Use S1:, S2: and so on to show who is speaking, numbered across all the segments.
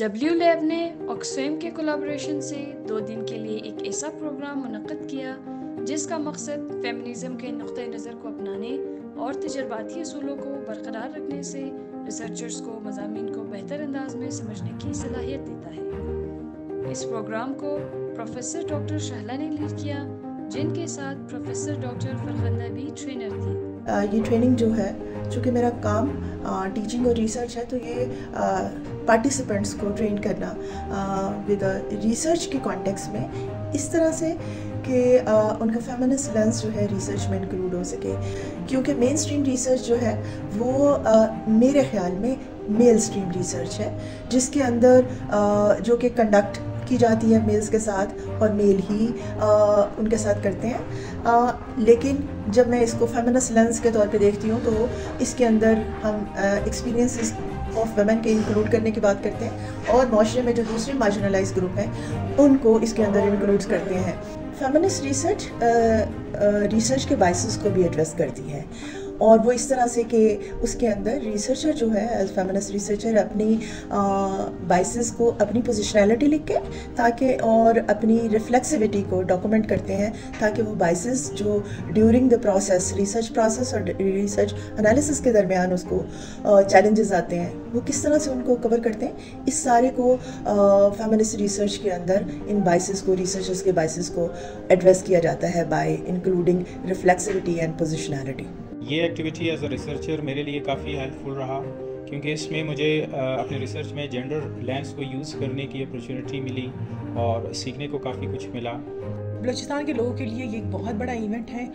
S1: W lab ने Oxfam के collaboration से दो दिन के लिए एक ऐसा प्रोग्राम मनद किया, जिसका मकसद फेमिनिज़म के नुक़ नज़र को अपनाने और तजर्बाती असूलों को बरकरार रखने से रिसर्चर्स को मजामी को बेहतर अंदाज में समझने की सलाहियत देता है। इस प्रोग्राम को प्रोफेसर डॉक्टर शहला ने लीड किया जिनके साथ प्रोफेसर डॉक्टर फरखंदा भी ट्रेनर थी।
S2: ये ट्रेनिंग जो है चूँकि मेरा काम टीचिंग और रिसर्च है तो ये पार्टिसिपेंट्स को ट्रेन करना विद रिसर्च के कॉन्टेक्स्ट में इस तरह से कि उनका फेमिनिस्ट लेंस जो है रिसर्च में इंक्लूड हो सके। क्योंकि मेन स्ट्रीम रिसर्च जो है वो आ, मेरे ख्याल में मेल स्ट्रीम रिसर्च है जिसके अंदर आ, जो कि कंडक्ट की जाती है मेल्स के साथ और मेल ही आ, उनके साथ करते हैं। आ, लेकिन जब मैं इसको फेमिनस लेंस के तौर पे देखती हूँ तो इसके अंदर हम एक्सपीरियंसेस ऑफ़ वेमेन के इंक्लूड करने की बात करते हैं और माशरे में जो दूसरे मार्जिनलाइज ग्रुप हैं उनको इसके अंदर इंक्लूड करते हैं। फेमिनिस्ट रिसर्च रिसर्च के बाइसिस को भी एड्रेस करती है। और वो इस तरह से कि उसके अंदर रिसर्चर जो है फेमिनिस्ट रिसर्चर अपनी बाइसिस को, अपनी पोजिशनैलिटी लिख के ताकि और अपनी रिफ्लेक्सिविटी को डॉक्यूमेंट करते हैं ताकि वो बाइसिस जो during the process research process और रिसर्च एनालिसिस के दरमियान उसको चैलेंजेस आते हैं। वो किस तरह से उनको कवर करते हैं? इस सारे को फेमिनिस्ट रिसर्च के अंदर इन बाइसिस को रिसर्चर्स के बाइसिस को एड्रेस किया जाता है by including reflexivity and positionality
S3: ये एक्टिविटी एज अ रिसर्चर मेरे लिए काफ़ी हेल्पफुल रहा, क्योंकि इसमें मुझे अपने रिसर्च में जेंडर लेंस को यूज़ करने की अपॉर्चुनिटी मिली और सीखने को काफ़ी कुछ मिला।
S4: बलोचिस्तान के लोगों के लिए ये एक बहुत बड़ा इवेंट है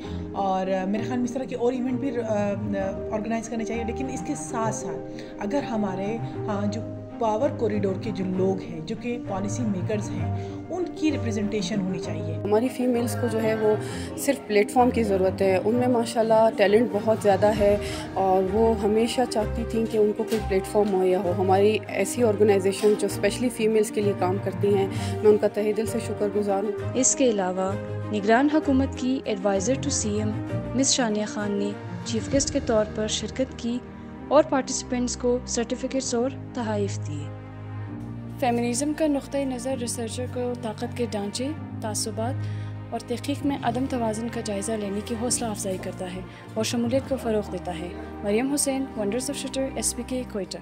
S4: और मेरे ख्याल में इस तरह के और इवेंट भी ऑर्गेनाइज़ करने चाहिए, लेकिन इसके साथ साथ अगर हमारे हाँ जो पावर कॉरिडोर के जो लोग हैं जो कि पॉलिसी मेकर्स हैं उनकी रिप्रेजेंटेशन होनी चाहिए।
S5: हमारी फीमेल्स को जो है वो सिर्फ़ प्लेटफॉर्म की ज़रूरत है। उनमें माशाल्लाह टैलेंट बहुत ज़्यादा है और वो हमेशा चाहती थी कि उनको कोई प्लेटफॉर्म मुहैया हो। हमारी ऐसी ऑर्गेनाइजेशन जो स्पेशली फ़ीमेल्स के लिए काम करती हैं मैं उनका तहे दिल से शुक्रगुजार हूँ।
S1: इसके अलावा निगरान हुकूमत की adviser to C M Miss Shania Khan ने चीफ गेस्ट के तौर पर शिरकत की और पार्टिसिपेंट्स को सर्टिफिकेट्स और तहाइफ दिए। फेमिनिज़म का नुक़ नज़र रिसर्चर को ताकत के ढांचे, तसबात और तहकीक में अदम तोज़न का जायज़ा लेने की हौसला अफजाई करता है और शमूलियत को फ़रोग देता है। Maryam Hussain wonders of shutter S P के कोयटा